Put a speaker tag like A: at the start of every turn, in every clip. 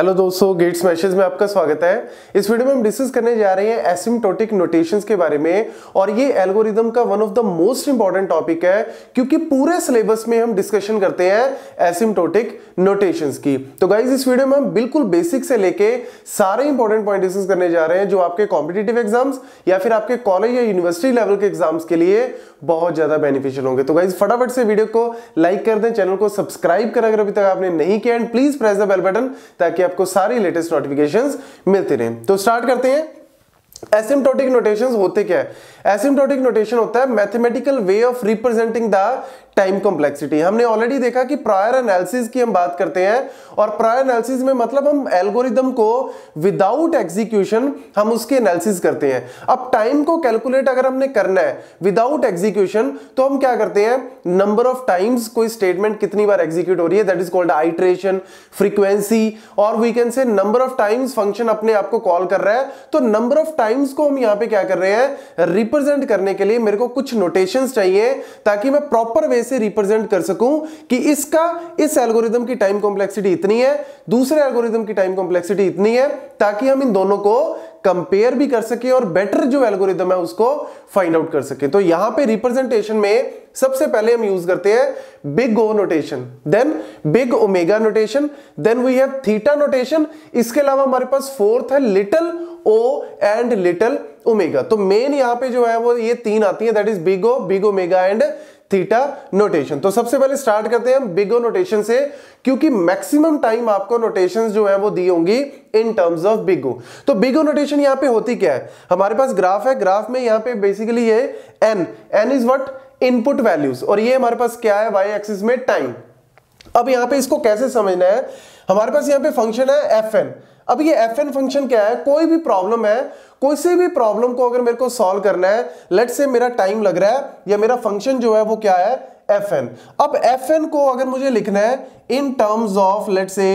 A: Hello दोस्तों gets smashes में आपका स्वागत है। इस वीडियो में हम डिस्कस करने जा रहे हैं एसिम्टोटिक नोटेशंस के बारे में, और ये एल्गोरिदम का one of the most important topic है, क्योंकि पूरे सिलेबस में हम डिस्कशन करते हैं एसिम्टोटिक नोटेशंस की। तो गाइज़ इस वीडियो में हम बिल्कुल बेसिक से लेके सारे इंपॉर्टेंट पॉइंट डिस्कस करने जा रहे हैं, जो आपके कॉम्पिटेटिव एग्ज़ाम्स या फिर आपके कॉलेज या यूनिवर्सिटी लेवल के एग्ज़ाम्स के लिए बहुत ज़्यादा बेनिफिशियल होंगे। तो गाइज़ फटाफट से वीडियो को लाइक कर दें चैनल को सब्सक्राइब करें अगर अभी तक आपने नहीं किया and please press the bell button ताकि आपको सारी लेटेस्ट नोटिफिकेशन मिलती रहे। तो स्टार्ट करते हैं। एसिम्टोटिक नोटेशन होते क्या है? एसिम्टोटिक नोटेशन होता है mathematical way of representing the time complexity हमने ऑलरेडी देखा कि प्रायर एनालिसिस की हम बात करते हैं और प्रायर एनालिसिस में मतलब हम एल्गोरिदम को विदाउट एग्जीक्यूशन हम उसके एनालिसिस करते हैं। अब टाइम को कैलकुलेट अगर हमने करना है विदाउट एग्जीक्यूशन तो हम क्या करते हैं? नंबर ऑफ़ टाइम्स कोई स्टेटमेंट कितनी बार एग्जीक्यूट हो रही है? That is called iteration frequency और we can say number of times function अपने आप को कॉल कर रहा है। तो नंबर ऑफ़ टाइम्स को हम यहाँ पे क्या कर रहे हैं? रिप्रेजेंट करने के लिए मेरे को कुछ नोटेशंस चाहिए ताकि मैं प्रॉपर वे से रिप्रेजेंट कर सकूँ कि इसका, इस एल्गोरिदम की टाइम कॉम्प्लेक्सिटी इतनी है, दूसरे एल्गोरिदम की टाइम कॉम्प्लेक्सिटी इतनी है, ताकि हम इन दोनों को कंपेयर भी कर सके और बेटर जो एल्गोरिदम है उसको फाइंड आउट कर सके। तो यहाँ पे रिप्रेजेंटेशन में सबसे पहले हम यूज़ करते हैं big O notation then big omega notation then we have theta notation इसके अलावा हमारे पास फोर्थ है little O and little omega तो मेन यहाँ पे जो है वो ये तीन आती है that is big O big omega and theta notation तो सबसे पहले स्टार्ट करते हैं हम बिगो नोटेशन से, क्योंकि मैक्सिमम टाइम आपको नोटेशन जो है वो दी होंगी इन टर्म्स ऑफ़ बिगो तो बिगो नोटेशन यहाँ पे होती क्या है? हमारे पास ग्राफ है ग्राफ में यहाँ पे बेसिकली ये n n is what input values और ये हमारे पास क्या है? वाई एक्सिस में टाइम अब यहाँ पे इसको कैसे समझना है? हमारे पास यहाँ पे फ़ंक्शन है एफ़ एन अब ये एफ़ एन फ़ंक्शन क्या है? कोई भी प्रॉब्लम है, कोई से भी प्रॉब्लम को अगर मेरे को सॉल्व करना है लेट से मेरा टाइम लग रहा है, या मेरा फ़ंक्शन जो है वो क्या है? एफ़ एन अब एफ़ एन को अगर मुझे लिखना है in terms of let say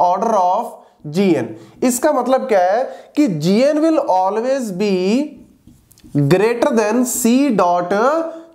A: order of g n इसका मतलब क्या है? कि g n will always be greater than c dot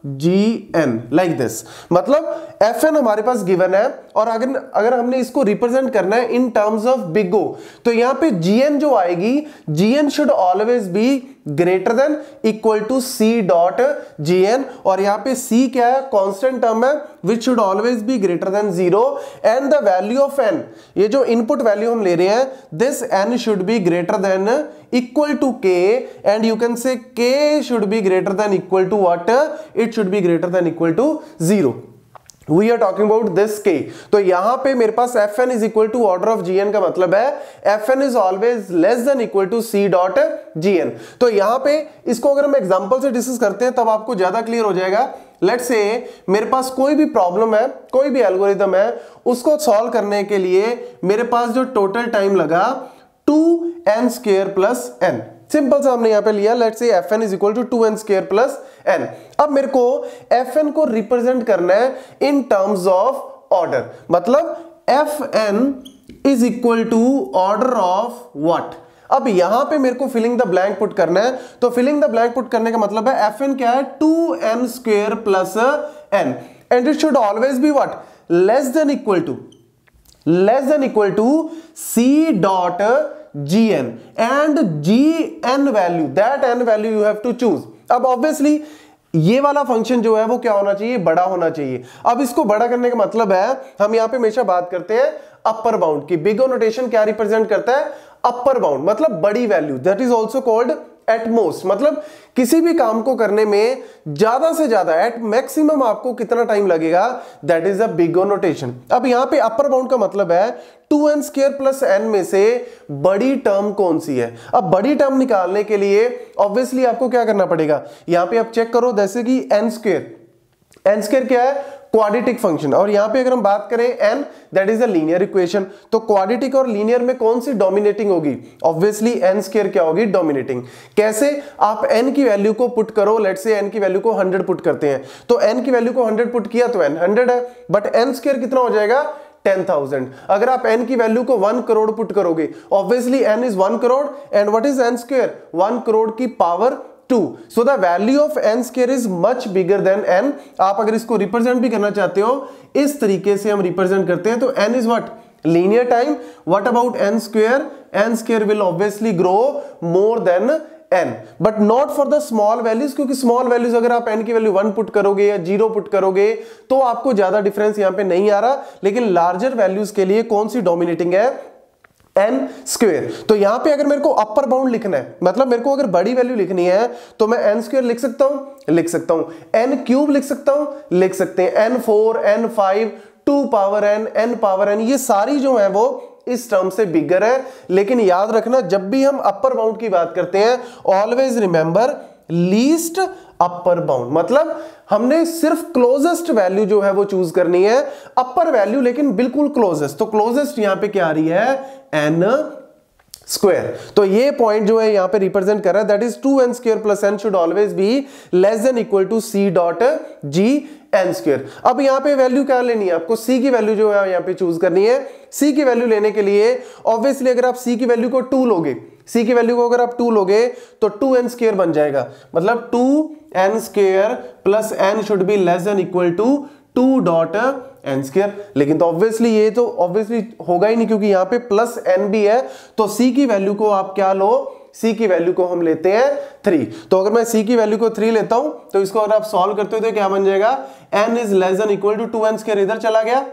A: g n like this मतलब एफ़ एन हमारे पास गिवन है और अगर अगर हमने इसको रिप्रेजेंट करना है इन टर्म्स ऑफ़ बिगो तो यहाँ पे जी एन जो आएगी G N should always be greater than equal to C dot G N और यहाँ पे सी क्या है? कांस्टेंट टर्म है which should always be greater than zero and the value of N ये जो इनपुट वैल्यू हम ले रहे हैं this N should be greater than equal to K and you can say K should be greater than equal to what it should be greater than equal to zero we are talking about this k तो यहाँ पे मेरे पास f n is equal to order of g n का मतलब है f n is always less than equal to c dot g n तो यहाँ पे इसको अगर हम एग्जांपल से डिस्कस करते हैं, तब आपको ज़्यादा क्लियर हो जाएगा। लेट से मेरे पास कोई भी प्रॉब्लम है, कोई भी एल्गोरिदम है, उसको सॉल्व करने के लिए मेरे पास जो टोटल टाइम लगा two n square plus n simple सा हमने यहाँ पे लिया let's say f n is equal to two n square plus n अब मेरे को एफ़ एन को रिप्रेजेंट करना है इन टर्म्स ऑफ़ ऑर्डर मतलब f n is equal to order of what अब यहाँ पे मेरे को फिलिंग द ब्लैंक पुट करना है। तो फिलिंग द ब्लैंक पुट करने का मतलब है एफ़ एन क्या है? Two n square plus n and it should always be what less than equal to less than equal to c dot gn and gn value, that n value you have to choose. अब obviously ये वाला function जो है, वो क्या होना चाहिए? बड़ा होना चाहिए। अब इसको बड़ा करने का मतलब है, हम यहाँ पे हमेशा बात करते हैं अपर बाउंड की। बिगो नोटेशन क्या रिप्रेजेंट करता है? अपर बाउंड मतलब बड़ी value that is also called at most मतलब किसी भी काम को करने में ज़्यादा से ज़्यादा एट मैक्सिमम आपको कितना टाइम लगेगा? That is a big O notation अब यहाँ पे अपर बाउंड का मतलब है two n square plus n में से बड़ी टर्म कौन सी है? अब बड़ी टर्म निकालने के लिए ऑब्वियसली आपको क्या करना पड़ेगा? यहाँ पे आप चेक करो, जैसे कि एन स्केयर एन स्केयर क्या है? क्वाड्रेटिक फ़ंक्शन और यहाँ पे अगर हम बात करें n that is a linear equation तो क्वाड्रेटिक और लीनियर में कौन सी डोमिनेटिंग होगी? ऑब्वियसली एन स्केयर क्या होगी? डोमिनेटिंग कैसे आप एन की वैल्यू को पुट करो? लेट से एन की वैल्यू को 100 पुट करते हैं। तो एन की वैल्यू को 100 पुट किया तो एन 100 है बट एन स्केयर कितना हो जाएगा? 10,000 अगर आप n की वैल्यू को 1 करोड़ पुट करोगे obviously n is 1 crore and what is n square 1 crore की power two so the value of n square is much bigger than n आप अगर इसको रिप्रेजेंट भी करना चाहते हो, इस तरीके से हम रिप्रेजेंट करते हैं तो n is what linear time. What about n square? n square will obviously grow more than n. But not for the small values क्योंकि स्मॉल वैल्यूज़ अगर आप n की वैल्यू वन पुट करोगे या ज़ीरो पुट करोगे तो आपको ज़्यादा डिफरेंस यहाँ पे नहीं आ रहा। लेकिन लार्जर वैल्यूज़ के लिए कौन सी डोमिनेटिंग है? एन स्क्वेयर तो यहाँ पे अगर मेरे को अपर बाउंड लिखना है मतलब मेरे को अगर बड़ी वैल्यू लिखनी है तो मैं एन स्क्वेयर लिख सकता हूँ? लिख सकता हूँ। एन क्यूब लिख सकता हूँ? लिख सकते हैं। N four n five two power n n power n ये सारी जो है वो इस टर्म से बिगर है। लेकिन याद रखना, जब भी हम अपर बाउंड की बात करते हैं always remember least upper bound मतलब हमने सिर्फ़ क्लोजेस्ट वैल्यू जो है वो चूज़ करनी है अपर वैल्यू लेकिन बिल्कुल क्लोजेस्ट तो क्लोजेस्ट यहाँ पे क्या आ रही है? एन स्क्वायर तो ये पॉइंट जो है यहाँ पे रिप्रेजेंट कर रहा है that is two n square plus n should always be less than equal to c dot g n square अब यहाँ पे वैल्यू क्या लेनी है? आपको सी की वैल्यू जो है यहाँ पे चूज़ करनी है। सी की वैल्यू लेने के लिए ऑब्वियसली अगर आप सी की वैल्यू को टू लोगे सी की वैल्यू को अगर आप टू लोगे तो टू एन स्क्र बन जाएगा। मतलब two n square plus n should be less than equal to two dot n square लेकिन तो ऑब्वियसली ये तो ऑब्वियसली होगा ही नहीं, क्योंकि यहाँ पे प्लस एन भी है। तो सी की वैल्यू को आप क्या लो? सी की वैल्यू को हम लेते हैं थ्री तो अगर मैं सी की वैल्यू को थ्री लेता हूँ तो इसको अगर आप सॉल्व करते हो तो क्या बन जाएगा? N is less than equal to two n square इधर चला गया।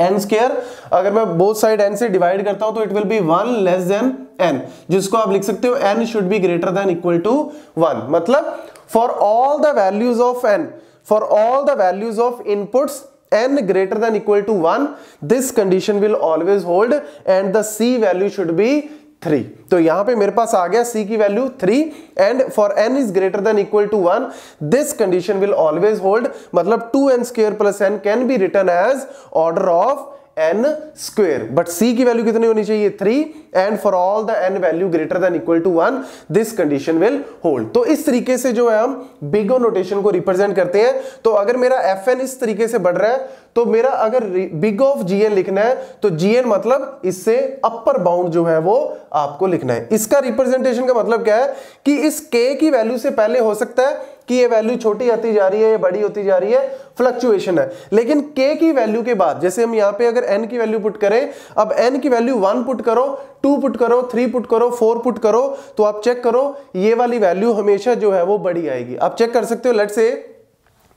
A: एन स्केयर अगर मैं बोथ साइड एन से डिवाइड करता हूँ तो it will be one less than n जिसको आप लिख सकते हो n should be greater than equal to one मतलब for all the values of n for all the values of inputs n greater than equal to 1 this condition will always hold, and the c value should be three तो यहाँ पे मेरे पास आ गया C की value three and for N is greater than equal to one this condition will always hold मतलब two N square plus N can be written as order of N square but C की value कितनी होनी चाहिए? Three and for all the N value greater than equal to one this condition will hold तो इस तरीके से जो है हम बिगो नोटेशन को रिप्रेजेंट करते हैं। तो अगर मेरा एफ़ एन इस तरीके से बढ़ रहा है तो मेरा अगर बिग ऑफ़ जीएन लिखना है तो जीएन मतलब इससे अपर बाउंड जो है वो आपको लिखना है। इसका रिप्रेजेंटेशन का मतलब क्या है कि इस के की वैल्यू से पहले हो सकता है कि ये वैल्यू छोटी आती जा रही है, या बड़ी होती जा रही है फ्लक्चुएशन है। लेकिन के की वैल्यू के बाद, जैसे हम यहाँ पे अगर एन की वैल्यू पुट करें, अब एन की वैल्यू वन पुट करो टू पुट करो थ्री पुट करो फोर पुट करो तो आप चेक करो, ये वाली वैल्यू हमेशा जो है वो बड़ी आएगी। आप चेक कर सकते हो लेट से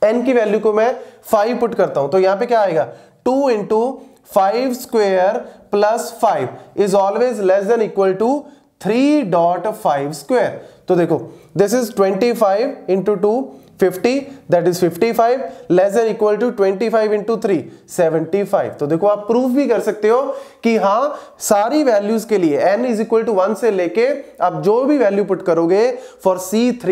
A: एन की वैल्यू को मैं फाइव पुट करता हूँ। तो यहाँ पे क्या आएगा? Two into five square plus five is always less than equal to three dot five square तो देखो this is twenty five into two 50 that is 55 less than equal to 25 into three seventy तो देखो, आप proof भी कर सकते हो कि हाँ सारी वैल्यूज़ के लिए n is equal to one से लेके आप जो भी वैल्यू पुट करोगे for C3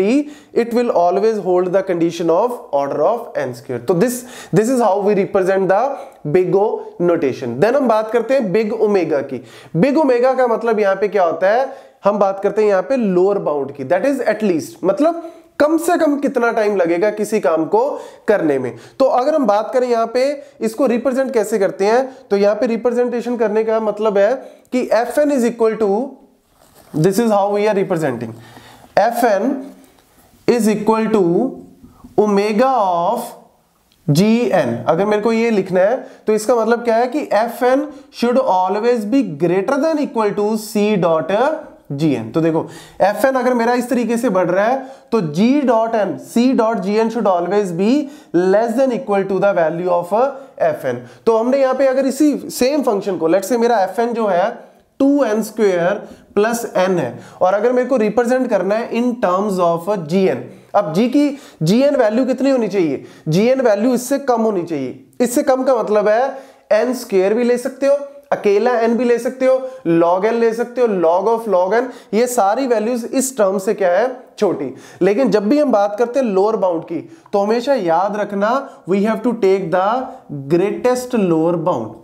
A: it will always hold the condition of order of n square तो this this is how we represent the big O notation then हम बात करते हैं बिग ओमेगा की. बिग ओमेगा का मतलब यहाँ पे क्या होता है? हम बात करते हैं यहाँ पे लोअर बाउंड की. दैट इज़ एटलीस्ट मतलब कम से कम कितना टाइम लगेगा किसी काम को करने में? तो अगर हम बात करें यहाँ पे, इसको रिप्रेजेंट कैसे करते हैं? तो यहाँ पे रिप्रेजेंटेशन करने का मतलब है कि f n is equal to this is how we are representing f n is equal to omega of g n अगर मेरे को ये लिखना है तो इसका मतलब क्या है कि f n should always be greater than equal to c dot g n तो देखो एफ़ एन अगर मेरा इस तरीके से बढ़ रहा है तो g dot n c dot g n should always be less than equal to the value of f n तो हमने यहाँ पे अगर इसी सेम फ़ंक्शन को लेट से मेरा एफ़ एन जो है two N square plus N है, और अगर मेरे को रिप्रेजेंट करना है in terms of G N अब जी की जी एन वैल्यू कितनी होनी चाहिए? जी एन वैल्यू इससे कम होनी चाहिए। इससे कम का मतलब है एन स्क्वेयर भी ले सकते हो अकेला एन भी ले सकते हो लॉग एन ले सकते हो लॉग ऑफ़ लॉग एन ये सारी वैल्यूज़ इस टर्म से क्या है? छोटी। लेकिन जब भी हम बात करते हैं लोअर बाउंड की तो हमेशा याद रखना we have to take the greatest lower bound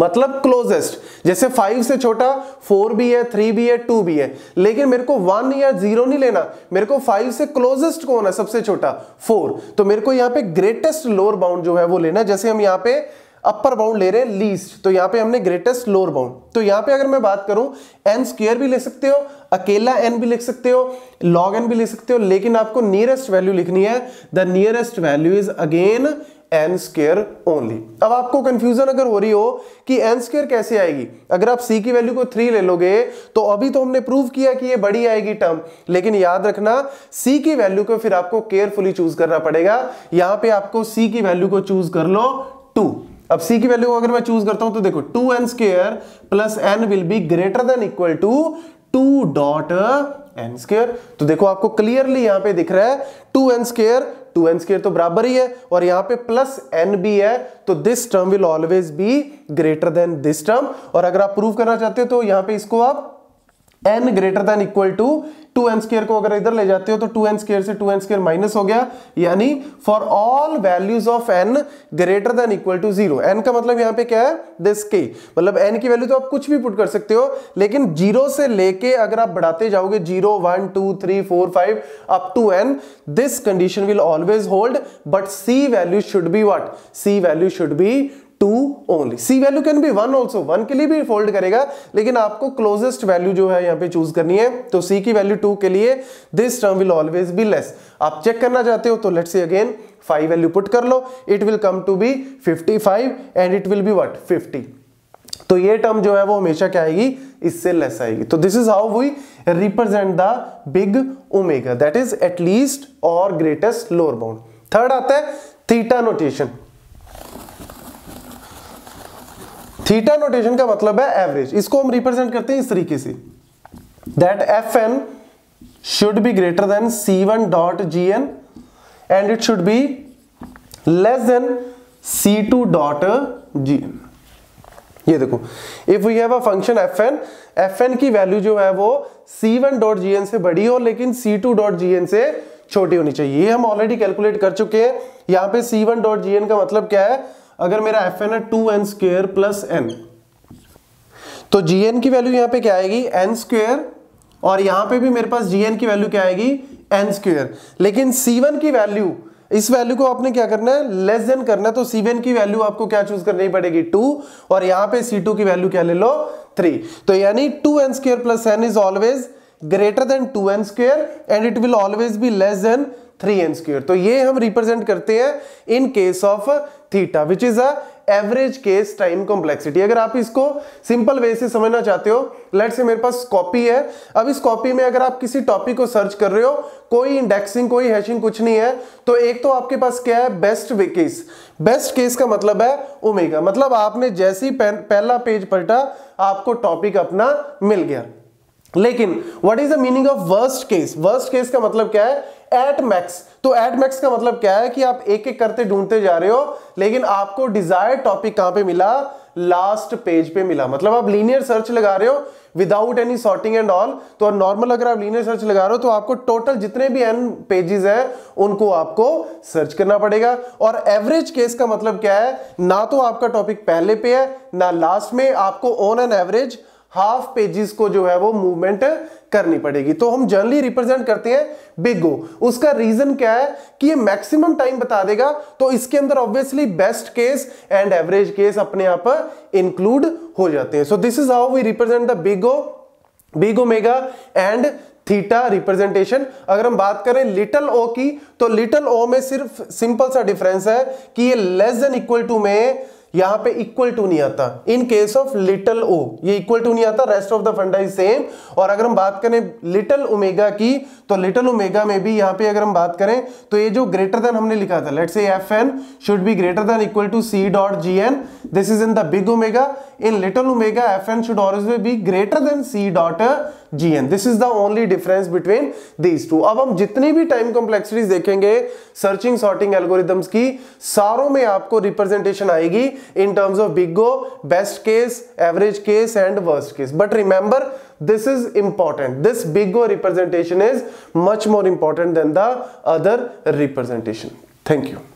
A: मतलब क्लोजेस्ट जैसे फाइव से छोटा फोर भी है थ्री भी है टू भी है। लेकिन मेरे को वन या ज़ीरो नहीं लेना। मेरे को फाइव से क्लोजेस्ट कौन है सबसे छोटा? फोर तो मेरे को यहाँ पे ग्रेटेस्ट लोअर बाउंड जो है वो लेना जैसे हम यहाँ पे अपर बाउंड ले रहे हैं लीस्ट तो यहाँ पे हमने ग्रेटेस्ट लोअर बाउंड तो यहाँ पे अगर मैं बात करूँ एन स्क्र भी ले सकते हो, अकेला एन भी लिख सकते हो लॉग एन भी लिख सकते हो, लेकिन आपको नियरेस्ट वैल्यू लिखनी है. The nearest value is again n square only अब आपको कंफ्यूजन अगर हो रही हो कि एन स्केयर कैसे आएगी? अगर आप सी की वैल्यू को थ्री ले लोगे तो अभी तो हमने प्रूव किया कि ये बड़ी आएगी टर्म लेकिन याद रखना सी की वैल्यू को फिर आपको केयरफुली चूज़ करना पड़ेगा. यहाँ पे आपको सी की वैल्यू को चूज़ कर लो टू अब सी की वैल्यू अगर मैं चूज़ करता हूँ तो देखो two n square plus n will be greater than equal to two dot n square तो देखो, आपको क्लियरली यहाँ पे दिख रहा है two n square two n square तो बराबर ही है, और यहाँ पे प्लस एन भी है तो this term will always be greater than this term और अगर आप प्रूव करना चाहते हो तो यहाँ पे इसको आप n greater than equal to two n square को अगर इधर ले जाते हो तो टू एन स्केयर से टू एन स्केयर माइनस हो गया। यानी for all values of n greater than equal to zero n का मतलब यहाँ पे क्या है? दिस के मतलब एन की वैल्यू तो आप कुछ भी पुट कर सकते हो, लेकिन ज़ीरो से लेके अगर आप बढ़ाते जाओगे zero one two three four five up to n this condition will always hold but c value should be what c value should be two only c value can be one also one के लिए भी fold करेगा, लेकिन आपको closest value जो है यहाँ पे चूज़ करनी है। तो सी की वैल्यू टू के लिए this term will always be less आप चेक करना चाहते हो तो let's say again five value put कर लो। It will come to be 55 and it will be what fifty तो ये टर्म जो है वो हमेशा क्या आएगी? इससे लेस आएगी। तो this is how we represent the big omega that is at least और ग्रेटेस्ट लोअर बाउंड थर्ड आता है थीटा नोटेशन थीटा नोटेशन का मतलब है एवरेज। इसको हम रिप्रेजेंट करते हैं इस तरीके से। That f n should be greater than c one dot g n and it should be less than c two dot g n ये देखो if we have a function f n की value जो है वो c one dot g n से बड़ी हो, लेकिन c two dot g n से छोटी होनी चाहिए। ये हम ऑलरेडी कैलकुलेट कर चुके हैं। यहाँ पे c one dot g n का मतलब क्या है? अगर मेरा एफ़ एन है two n square plus n तो जी एन की वैल्यू यहाँ पे क्या आएगी? एन स्क्र और यहाँ पे भी मेरे पास जी एन की वैल्यू क्या आएगी? एन स्क्र लेकिन सी वन की वैल्यू इस वैल्यू को आपने क्या करना है? लेस देन करना है तो सी वन की वैल्यू आपको क्या चूज़ करनी पड़ेगी? टू और यहाँ पे सी टू की वैल्यू क्या ले लो? थ्री तो यानी two n square plus n is always greater than two n square and it will always be less than three n square तो ये हम रिप्रेजेंट करते हैं in case of theta which is a average case time complexity अगर आप इसको simple way से समझना चाहते हो लेट से मेरे पास कॉपी है। अब इस कॉपी में अगर आप किसी टॉपिक को सर्च कर रहे हो, कोई इंडेक्सिंग कोई हैशिंग कुछ नहीं है तो एक तो आपके पास क्या है? बेस्ट केस बेस्ट केस का मतलब है ओमेगा मतलब आपने जैसी पहला पेज पलटा, आपको टॉपिक अपना मिल गया। लेकिन what is the meaning of worst case worst case का मतलब क्या है? एट मैक्स तो एट मैक्स का मतलब क्या है कि आप एक एक करते ढूंढते जा रहे हो, लेकिन आपको डिज़ायर टॉपिक कहाँ पे मिला? लास्ट पेज पे मिला। मतलब आप लीनियर सर्च लगा रहे हो without any sorting and all तो नॉर्मल अगर आप लीनियर सर्च लगा रहे हो तो आपको टोटल जितने भी एन पेजेस हैं, उनको आपको सर्च करना पड़ेगा। और एवरेज केस का मतलब क्या है? ना तो आपका टॉपिक पहले पे है, ना लास्ट में आपको on an average half pages को जो है वो मूवमेंट करनी पड़ेगी। तो हम जनरली रिप्रेजेंट करते हैं बिग गो उसका रीजन क्या है कि ये मैक्सिमम टाइम बता देगा तो इसके अंदर obviously best case and average case अपने आप इंक्लूड हो जाते हैं। So this is how we represent the big o big omega and theta representation अगर हम बात करें लिटल ओ की तो लिटल ओ में सिर्फ़ सिंपल सा डिफरेंस है कि ये लेस देन इक्वल टू में यहाँ पे इक्वल टू नहीं आता। In case of little o ये इक्वल टू नहीं आता rest of the funda is same और अगर हम बात करें लिटल ओमेगा की तो लिटल ओमेगा में भी यहाँ पे अगर हम बात करें तो ये जो ग्रेटर देन हमने लिखा था let's say F N should be greater than equal to C dot G N this is in the big omega in little omega F N should always be greater than C dot G N this is the only difference between these two अब हम जितनी भी time complexities देखेंगे searching sorting algorithms की, सारों में आपको representation आएगी in terms of big O best case average case and worst case but remember this is important. This big o representation is much more important than the other representation. Thank you.